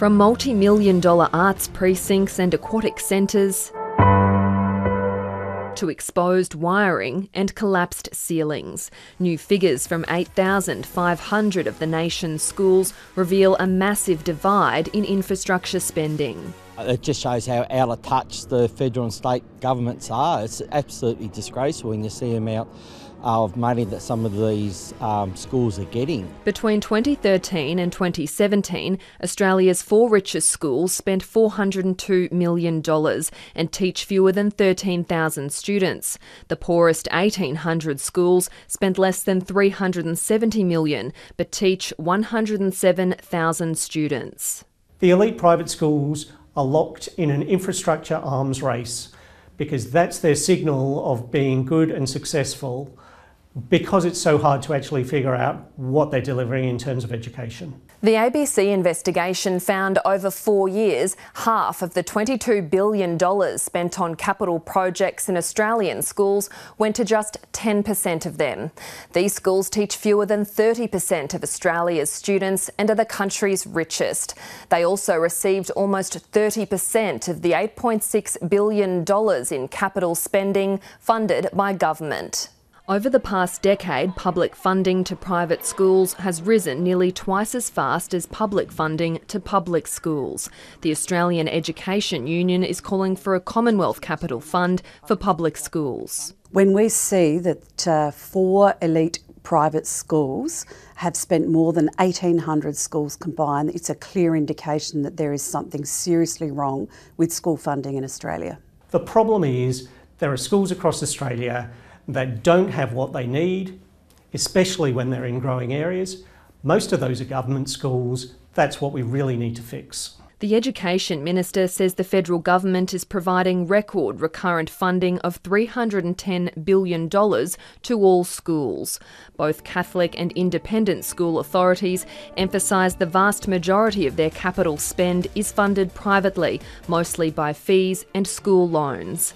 From multi million dollar arts precincts and aquatic centres to exposed wiring and collapsed ceilings. New figures from 8,500 of the nation's schools reveal a massive divide in infrastructure spending. It just shows how out of touch the federal and state governments are. It's absolutely disgraceful when you see them out of money that some of these um, schools are getting. Between 2013 and 2017, Australia's four richest schools spent $402 million and teach fewer than 13,000 students. The poorest 1,800 schools spent less than 370 million but teach 107,000 students. The elite private schools are locked in an infrastructure arms race because that's their signal of being good and successful because it's so hard to actually figure out what they're delivering in terms of education. The ABC investigation found over four years, half of the $22 billion spent on capital projects in Australian schools went to just 10% of them. These schools teach fewer than 30% of Australia's students and are the country's richest. They also received almost 30% of the $8.6 billion in capital spending funded by government. Over the past decade, public funding to private schools has risen nearly twice as fast as public funding to public schools. The Australian Education Union is calling for a Commonwealth Capital Fund for public schools. When we see that uh, four elite private schools have spent more than 1,800 schools combined, it's a clear indication that there is something seriously wrong with school funding in Australia. The problem is there are schools across Australia that don't have what they need, especially when they're in growing areas. Most of those are government schools. That's what we really need to fix. The Education Minister says the federal government is providing record recurrent funding of $310 billion to all schools. Both Catholic and independent school authorities emphasise the vast majority of their capital spend is funded privately, mostly by fees and school loans.